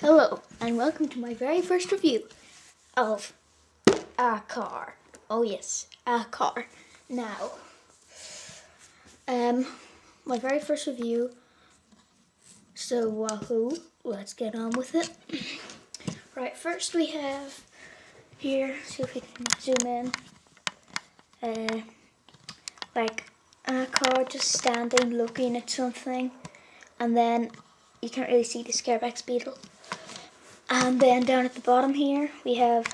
Hello, and welcome to my very first review of Ackar. Oh yes, Ackar. Now, um, my very first review. So wahoo, let's get on with it. Right, first we have here. See if we can zoom in. Uh, like Ackar just standing looking at something, and then you can't really see the Scarabax beetle. And then down at the bottom here, we have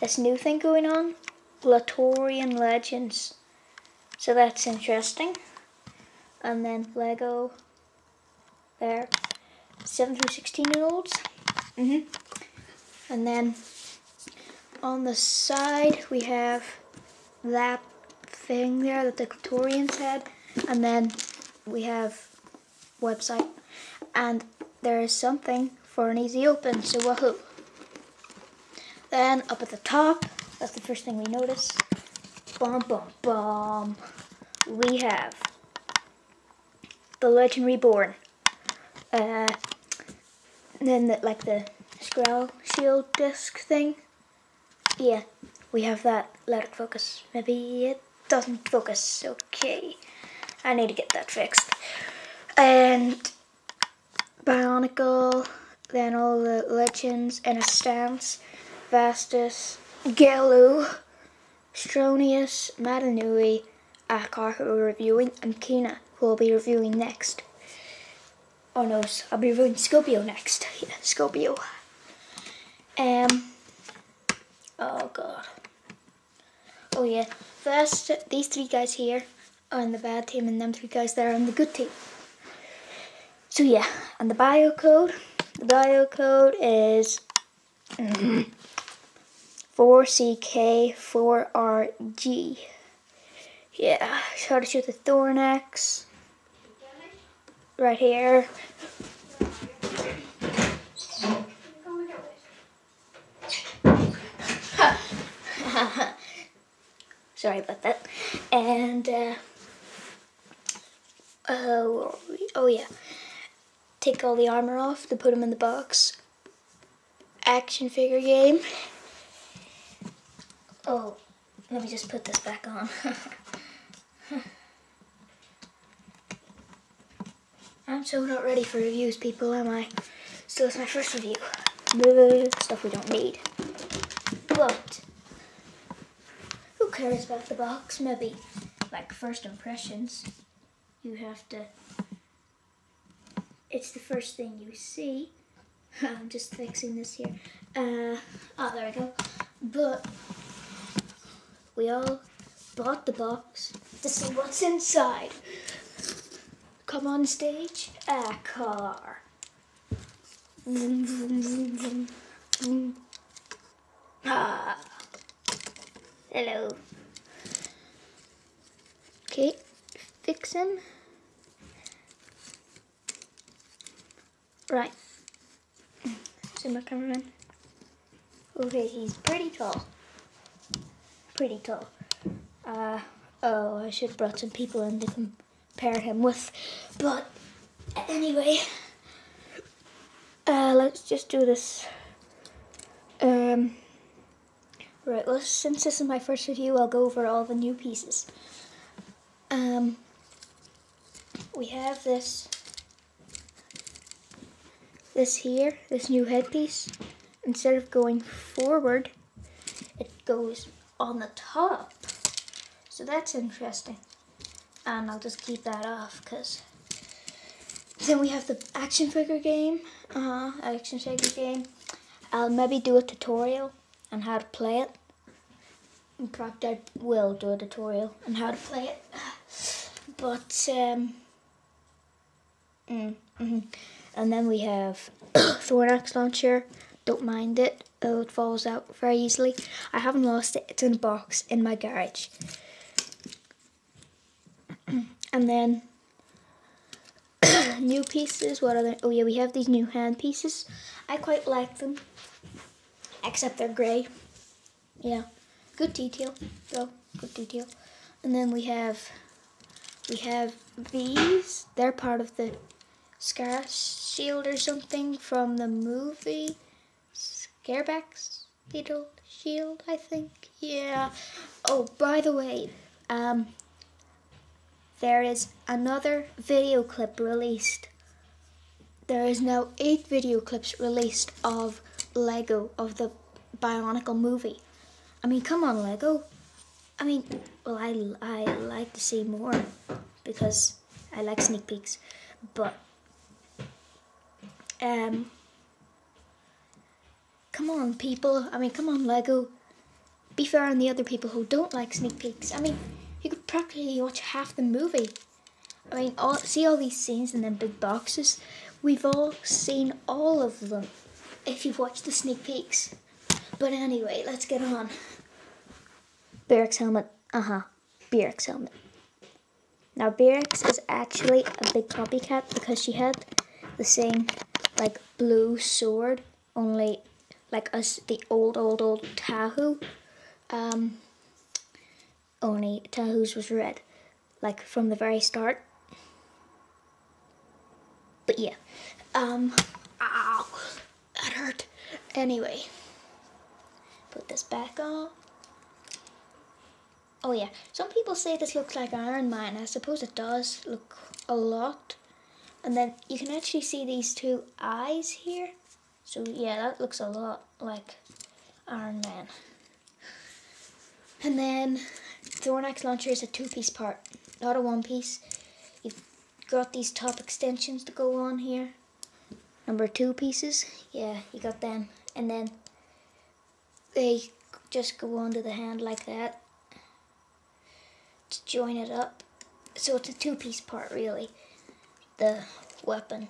this new thing going on, Glatorian Legends. So that's interesting. And then Lego, there, 7 through 16 year olds. Mm hmm And then on the side, we have that thing there that the Glatorians had. And then we have website. And there is something for an easy open, so wahoo. Then up at the top, that's the first thing we notice. Bum bum bum. We have the Legend Reborn. Uh, then the, like the Scroll Shield disc thing. Yeah, we have that. Let it focus. Maybe it doesn't focus. Okay, I need to get that fixed. And Bionicle then all the legends and a stance, Vastus, Gelu, Stronius, Madanui, Ackar who we're reviewing, and Kiina who will be reviewing next. Oh no, I'll be reviewing Skopio next. Yeah, Skopio. Um. Oh god. Oh yeah. First, these three guys here are in the bad team, and them three guys there are in the good team. So yeah, and the bio code the bio code is 4CK4RG. Yeah, how to shoot the Thornax. Right here. Sorry about that. And, uh, oh, oh yeah take all the armor off to put them in the box. Action figure game. Oh, let me just put this back on. I'm so not ready for reviews, people, am I? So it's my first review. Stuff we don't need. But, who cares about the box? Maybe, like, first impressions. You have to it's the first thing you see. I'm just fixing this here. Uh, oh, there we go. But we all bought the box to see what's inside. Come on stage, a car. Vroom, vroom, vroom, vroom, vroom. Ah. Hello. Okay, fixing. Right. See my cameraman. Okay, he's pretty tall. Pretty tall. Uh, oh, I should have brought some people in to compare him with. But anyway, uh, let's just do this. Um, right, well, since this is my first review, I'll go over all the new pieces. Um, we have this this here, this new headpiece, instead of going forward, it goes on the top. So that's interesting. And I'll just keep that off because then we have the action figure game. Uh, huh, action figure game. I'll maybe do a tutorial on how to play it. In fact, I will do a tutorial on how to play it. But, um, mm, mm -hmm. And then we have Thornax launcher. Don't mind it, it falls out very easily. I haven't lost it, it's in a box in my garage. and then new pieces, what are they? Oh yeah, we have these new hand pieces. I quite like them, except they're grey. Yeah, good detail though, good detail. And then we have, we have these, they're part of the Scar Shield or something from the movie Scarabax Beetle Shield, I think. Yeah. Oh, by the way, um, there is another video clip released. There is now eight video clips released of Lego of the Bionicle movie. I mean, come on, Lego. I mean, well, I, I like to see more because I like sneak peeks, but um, come on, people. I mean, come on, Lego. Be fair on the other people who don't like sneak peeks. I mean, you could practically watch half the movie. I mean, all, see all these scenes in the big boxes? We've all seen all of them if you've watched the sneak peeks. But anyway, let's get on. Berix helmet. Uh huh. Berix helmet. Now, Berix is actually a big copycat because she had the same, like, blue sword, only like us, the old, old, old Tahu. Um, only Tahu's was red, like from the very start. But yeah, um, ow, that hurt. Anyway, put this back on. Oh yeah, some people say this looks like Iron Man. I suppose it does look a lot. And then you can actually see these two eyes here. So yeah, that looks a lot like Iron Man. And then Thornax launcher is a two-piece part, not a one-piece. You've got these top extensions to go on here. Number two pieces, yeah, you got them. And then they just go onto the hand like that to join it up. So it's a two-piece part, really, the weapon.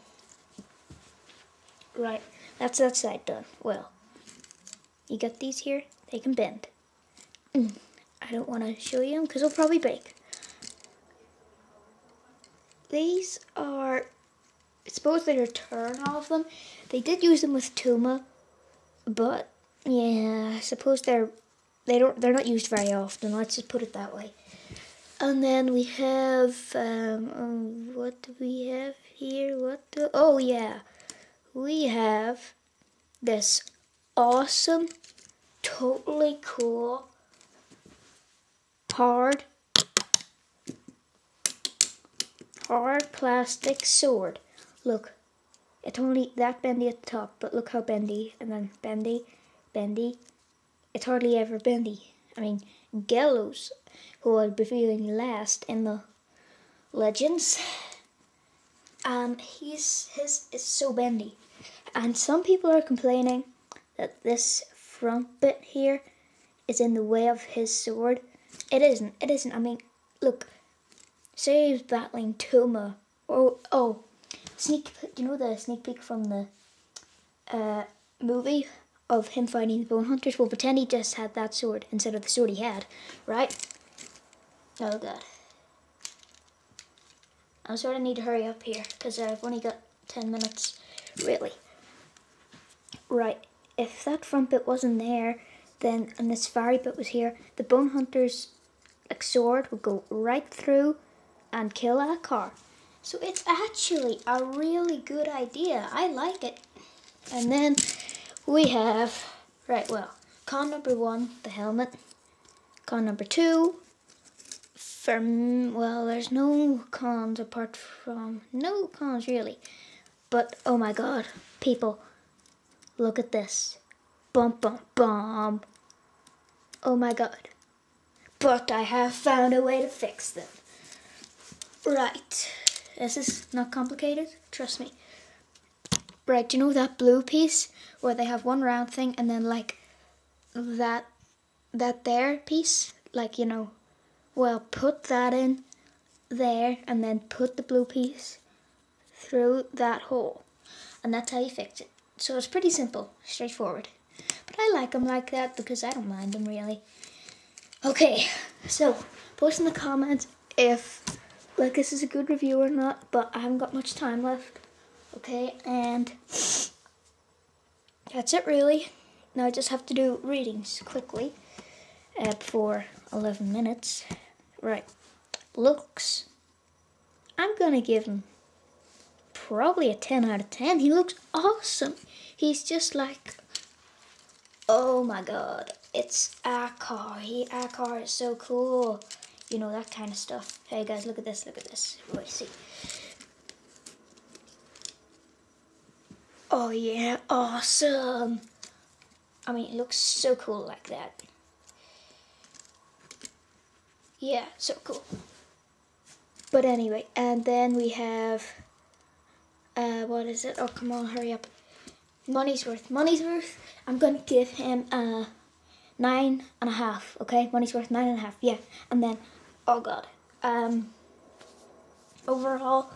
Right, that's that side done. Well, you got these here, they can bend. Mm, I don't want to show you them because they'll probably break. These are, I suppose they return all of them. They did use them with Tuma, but yeah, I suppose they're they don't they're not used very often. Let's just put it that way. And then we have um, um what do we have here? What do, oh yeah, we have this awesome, totally cool, hard, hard plastic sword. Look, it's only that bendy at the top, but look how bendy, and then bendy, bendy. It's hardly ever bendy. I mean, Gelos, who I'll be feeling last in the legends, um, he's his is so bendy, and some people are complaining that this front bit here is in the way of his sword. It isn't. It isn't. I mean, look. Say he's battling Tuma. Oh, oh, sneak. You know the sneak peek from the uh, movie of him fighting the Bone Hunters? Well, pretend he just had that sword instead of the sword he had, right? Oh god. I sort of need to hurry up here because I've only got 10 minutes, really. Right, if that front bit wasn't there, then and this fiery bit was here, the Bone Hunter's like sword would go right through and kill that car. So it's actually a really good idea. I like it. And then we have, right, well, con number one, the helmet. Con number two, from, mm, well, there's no cons apart from, no cons really. But, oh my god, people, look at this. Bum, bum, bum. Oh my god. But I have found a way to fix them. Right. This is not complicated, trust me. Right, do you know that blue piece where they have one round thing and then like that that there piece? Like, you know, well, put that in there and then put the blue piece through that hole. And that's how you fix it. So it's pretty simple, straightforward. But I like them like that because I don't mind them really. Okay, so post in the comments if like this is a good review or not, but I haven't got much time left. Okay, and that's it really. Now I just have to do readings quickly uh, for 11 minutes. Right, looks. I'm gonna give him probably a 10 out of 10. He looks awesome. He's just like, oh my god, it's a car. He, Ackar is so cool. You know, that kind of stuff. Hey guys, look at this, look at this. Wait, see. Oh yeah, awesome. I mean, it looks so cool like that. Yeah, so cool. But anyway, and then we have, uh, what is it? Oh, come on, hurry up. Money's worth. Money's worth. I'm gonna give him a nine and a half. Okay, money's worth nine and a half. Yeah, and then, oh god, um, overall,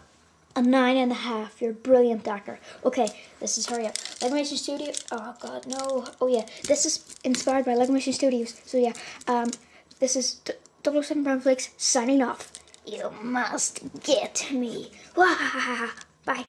a nine and a half. You're a brilliant actor. Okay, this is hurry up. Legomation Studio. Oh god, no. Oh yeah, this is inspired by Legomation Studios. So yeah, um, this is 007 Branflakes signing off. You must get me. Bye.